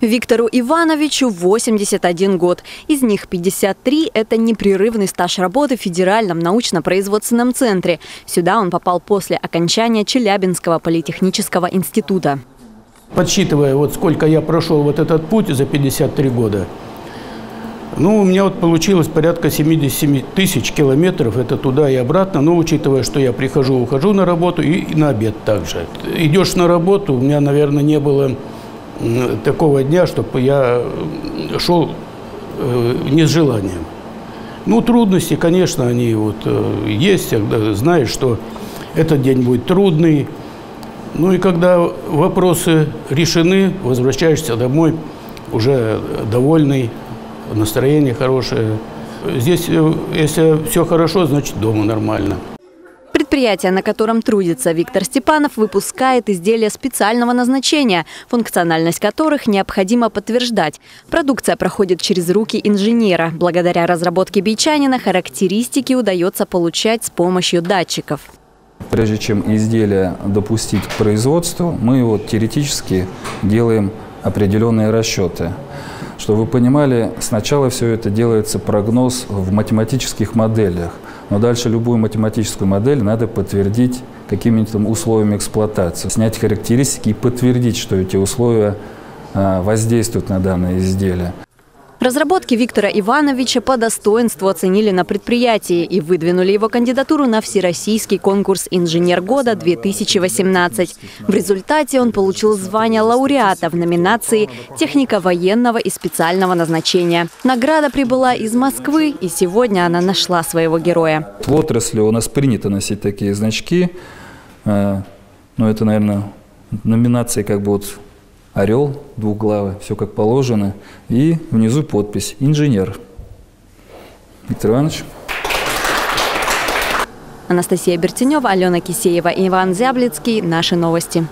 Виктору Ивановичу 81 год. Из них 53 – это непрерывный стаж работы в Федеральном научно-производственном центре. Сюда он попал после окончания Челябинского политехнического института. Подсчитывая, вот сколько я прошел вот этот путь за 53 года, ну, у меня вот получилось порядка 77 тысяч километров, это туда и обратно, но учитывая, что я прихожу, ухожу на работу и на обед также. Идешь на работу, у меня, наверное, не было такого дня, чтобы я шел э, не с желанием. Ну, трудности, конечно, они вот э, есть, знаешь, что этот день будет трудный. Ну и когда вопросы решены, возвращаешься домой уже довольный, настроение хорошее. Здесь, э, если все хорошо, значит дома нормально. Предприятие, на котором трудится Виктор Степанов, выпускает изделия специального назначения, функциональность которых необходимо подтверждать. Продукция проходит через руки инженера. Благодаря разработке Бичанина характеристики удается получать с помощью датчиков. Прежде чем изделие допустить к производству, мы вот теоретически делаем определенные расчеты. Чтобы вы понимали, сначала все это делается прогноз в математических моделях – но дальше любую математическую модель надо подтвердить какими-то условиями эксплуатации, снять характеристики и подтвердить, что эти условия а, воздействуют на данное изделие. Разработки Виктора Ивановича по достоинству оценили на предприятии и выдвинули его кандидатуру на Всероссийский конкурс «Инженер года-2018». В результате он получил звание лауреата в номинации «Техника военного и специального назначения». Награда прибыла из Москвы, и сегодня она нашла своего героя. В отрасли у нас принято носить такие значки. Э, ну, это, наверное, номинации как бы вот орел двухглавый, все как положено. И внизу подпись «Инженер». Виктор Иванович. Анастасия Бертенева, Алена Кисеева и Иван Зяблицкий. Наши новости.